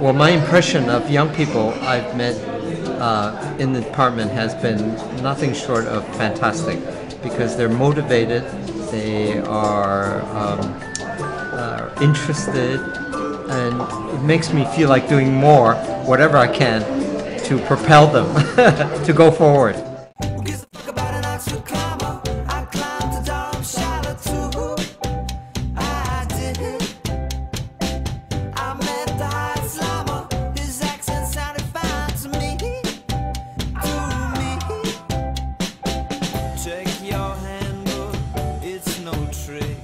Well, my impression of young people I've met uh, in the department has been nothing short of fantastic because they're motivated, they are um, uh, interested, and it makes me feel like doing more, whatever I can, to propel them to go forward. It's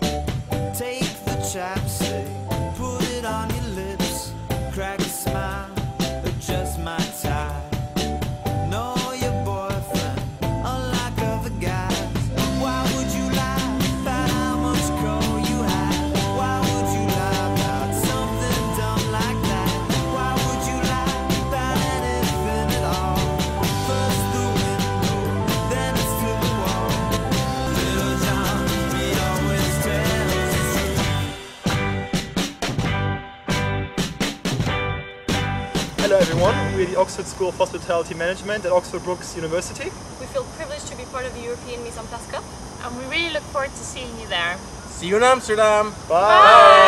Hello everyone, we're the Oxford School of Hospitality Management at Oxford Brookes University. We feel privileged to be part of the European Mise en Place Cup. and we really look forward to seeing you there. See you in Amsterdam. Bye!